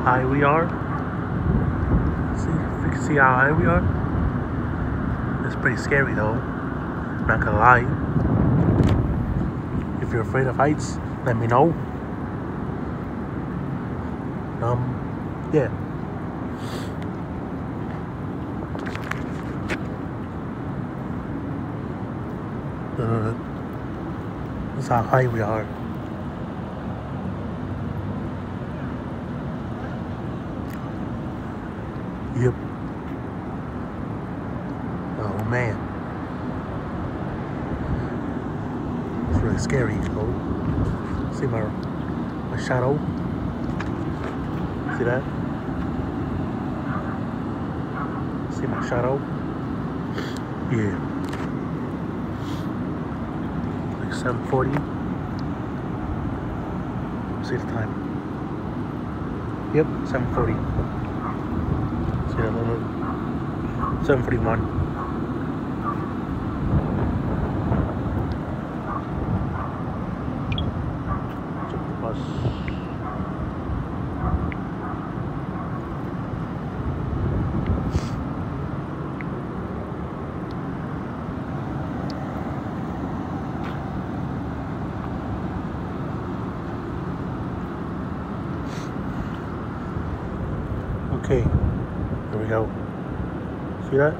high we are. See, if you can see how high we are. It's pretty scary though. Not gonna lie. If you're afraid of heights, let me know. Um, yeah. Uh, this is how high we are. Yep. Oh man. It's really scary. Oh, see my my shadow. See that? See my shadow? Yeah. Like 740. See the time. Yep, 740. See that little 741. Took the bus. Okay, here we go. See that?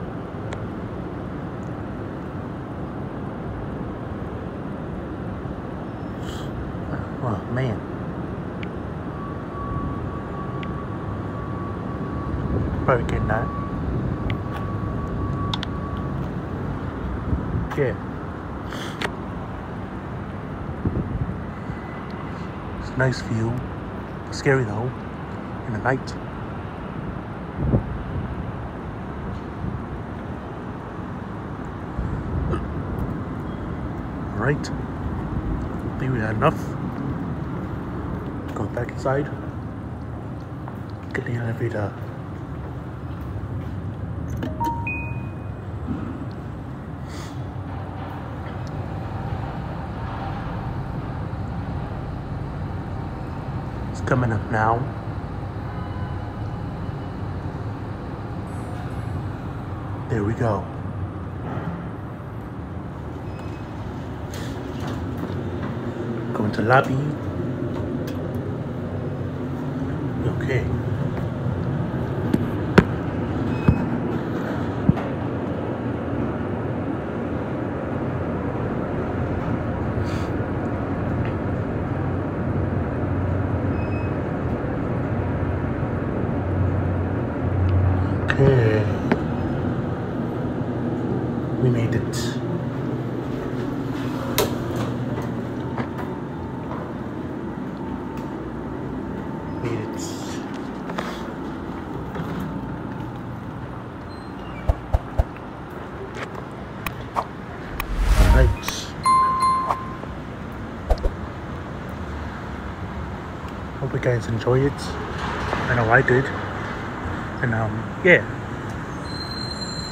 Oh man. Probably getting that. Yeah. It's a nice view. Scary though. In the night. Alright. think we had enough. Go back inside. Get the elevator. It's coming up now. There we go. Going to lobby. Okay. Okay. We made it. Guys enjoy it. I know I did. And um, yeah.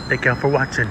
Thank you all for watching.